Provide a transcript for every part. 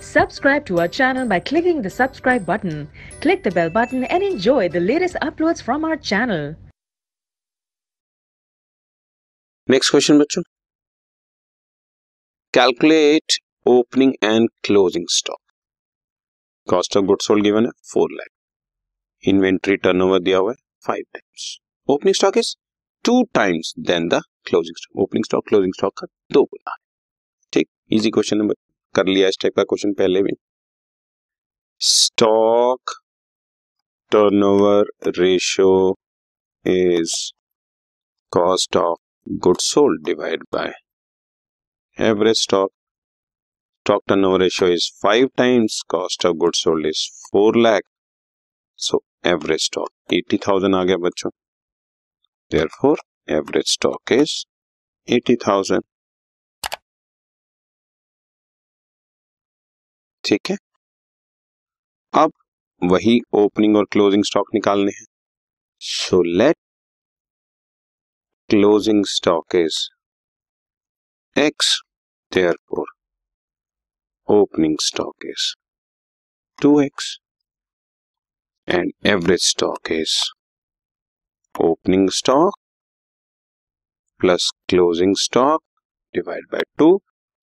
Subscribe to our channel by clicking the subscribe button. Click the bell button and enjoy the latest uploads from our channel. Next question बच्चों calculate opening and closing stock cost of good sold given है four lakh inventory turnover दिया हुआ है five times opening stock is two times than the closing stock opening stock closing stock का दो गुना है ठीक easy question है कर लिया इस टाइप का क्वेश्चन पहले भी। Stock turnover ratio is cost of good sold divide by average stock stock turnover ratio is five times cost of good sold is four lakh so average stock eighty thousand आ गया बच्चों। Therefore average stock is eighty thousand ठीक है? अब वही opening और closing stock निकालने हैं। So let closing stock is x therefore opening stock is two x and average stock is opening stock plus closing stock divide by two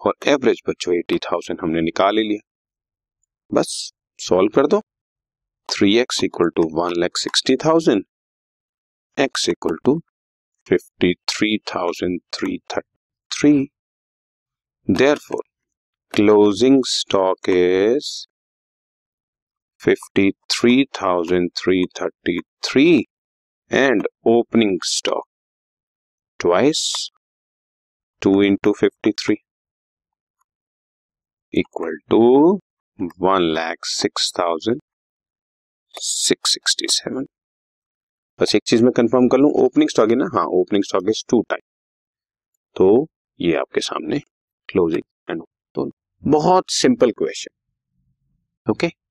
और average बच्चों eighty thousand हमने निकाल ही लिया। बस सॉल्व कर दो three x equal to one lakh sixty thousand x equal to 53,333. Therefore, closing stock is 53,333 and opening stock twice 2 into 53 equal to 1,06,667. बस एक चीज़ में कंफर्म कर लू ओपनिंग स्टॉक है ना? हाँ opening stock is two time तो ये आपके सामने क्लोजिंग एंड तो बहुत सिंपल क्वेश्चन ओके